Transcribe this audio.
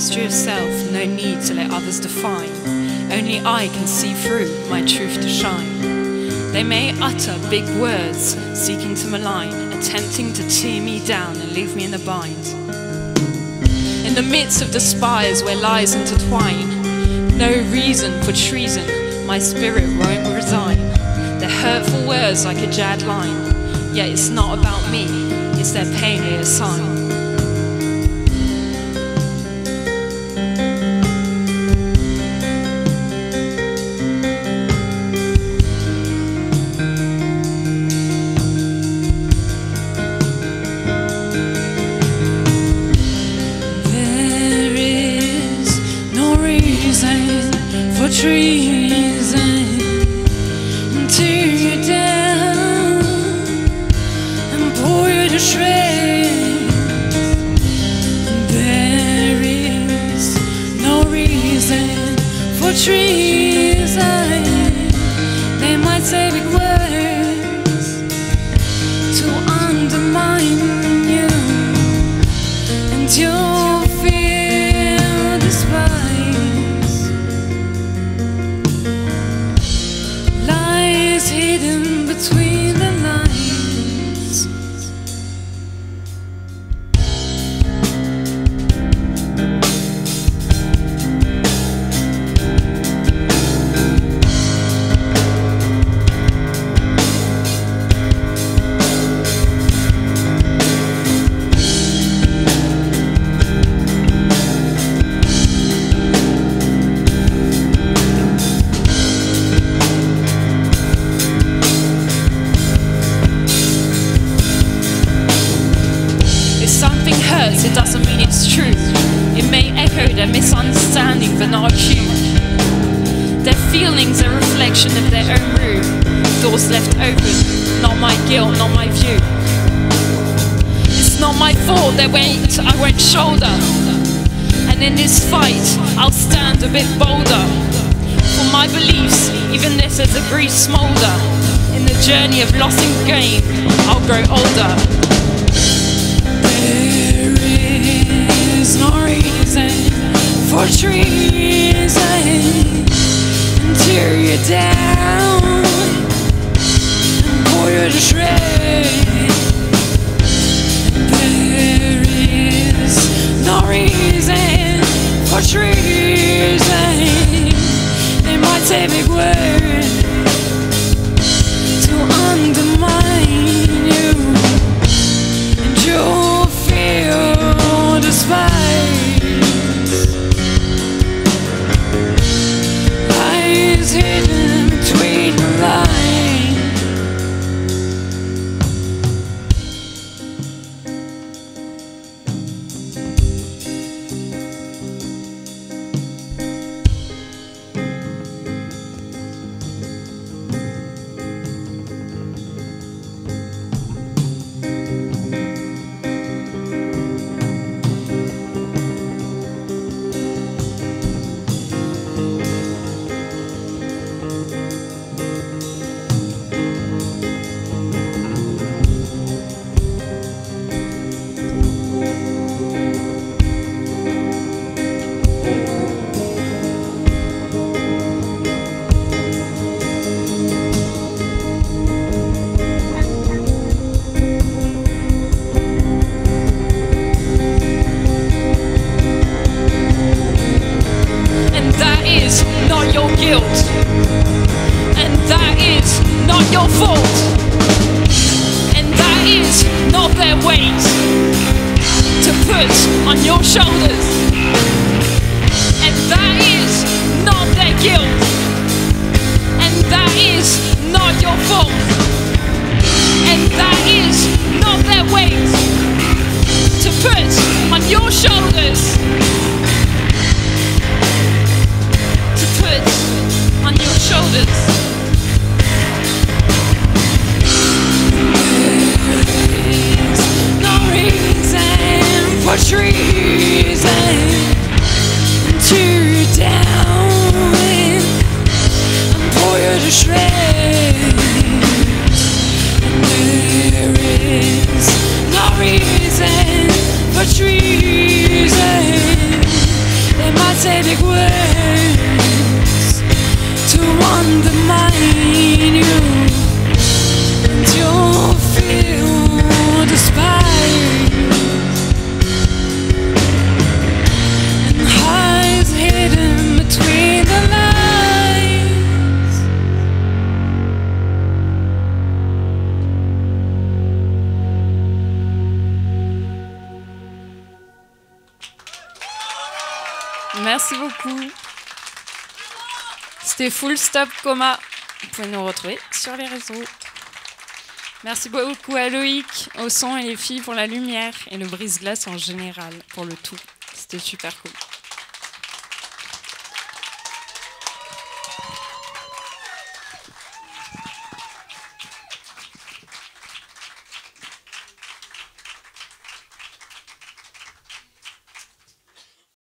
mystery of self, no need to let others define. Only I can see through my truth to shine. They may utter big words, seeking to malign, attempting to tear me down and leave me in a bind. In the midst of the spires where lies intertwine, no reason for treason, my spirit won't resign. They're hurtful words like a jagged line, yet it's not about me, it's their pain they assign. Treason to you down and pull you to shreds. There is no reason for treason. They might say big words to undermine you and you'll between but not acute. Their feelings are a reflection of their own room. Doors left open, not my guilt, not my view. It's not my fault their weight I won't shoulder. And in this fight, I'll stand a bit bolder. For my beliefs, even this as a brief smolder. In the journey of loss and gain, I'll grow older. There is no reason for treason and tear you down and pull you to shreds. There is no reason for treason. They might say big words hidden and that is not your fault, and that is not their weight to put on your shoulders, parasitic ways to undermine you, and you'll feel despised. Merci beaucoup. C'était Full Stop Coma. Vous pouvez nous retrouver sur les réseaux. Merci beaucoup à Loïc, au son et les filles pour la lumière et le brise-glace en général pour le tout. C'était super cool.